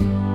Bye.